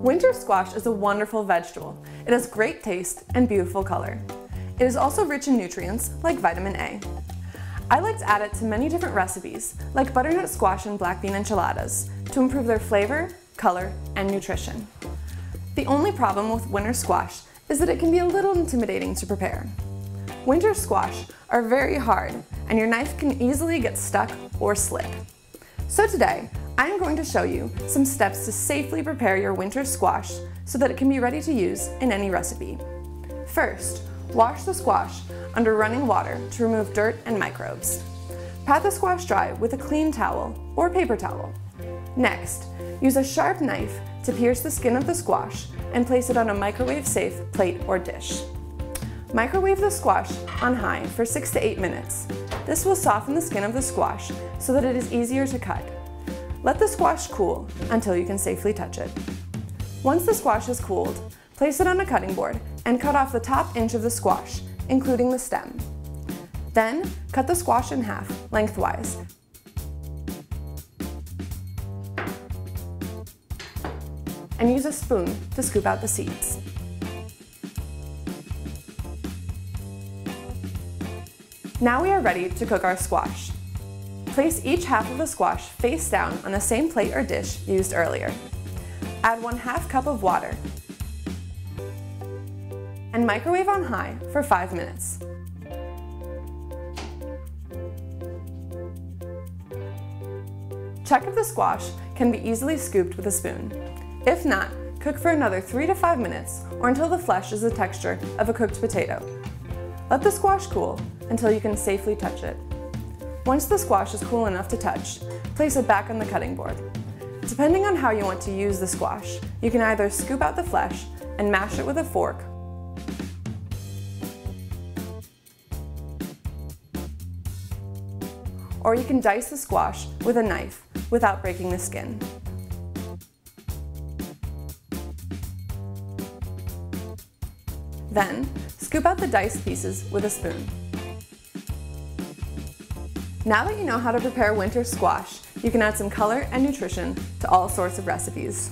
Winter squash is a wonderful vegetable. It has great taste and beautiful color. It is also rich in nutrients like vitamin A. I like to add it to many different recipes, like butternut squash and black bean enchiladas, to improve their flavor, color, and nutrition. The only problem with winter squash is that it can be a little intimidating to prepare. Winter squash are very hard, and your knife can easily get stuck or slip. So today, I'm going to show you some steps to safely prepare your winter squash so that it can be ready to use in any recipe. First, wash the squash under running water to remove dirt and microbes. Pat the squash dry with a clean towel or paper towel. Next, use a sharp knife to pierce the skin of the squash and place it on a microwave-safe plate or dish. Microwave the squash on high for 6 to 8 minutes. This will soften the skin of the squash so that it is easier to cut. Let the squash cool until you can safely touch it. Once the squash is cooled, place it on a cutting board and cut off the top inch of the squash, including the stem. Then, cut the squash in half, lengthwise. And use a spoon to scoop out the seeds. Now we are ready to cook our squash. Place each half of the squash face down on the same plate or dish used earlier. Add 1 half cup of water and microwave on high for 5 minutes. Check if the squash can be easily scooped with a spoon. If not, cook for another 3 to 5 minutes or until the flesh is the texture of a cooked potato. Let the squash cool until you can safely touch it. Once the squash is cool enough to touch, place it back on the cutting board. Depending on how you want to use the squash, you can either scoop out the flesh and mash it with a fork, or you can dice the squash with a knife without breaking the skin. Then, scoop out the diced pieces with a spoon. Now that you know how to prepare winter squash, you can add some color and nutrition to all sorts of recipes.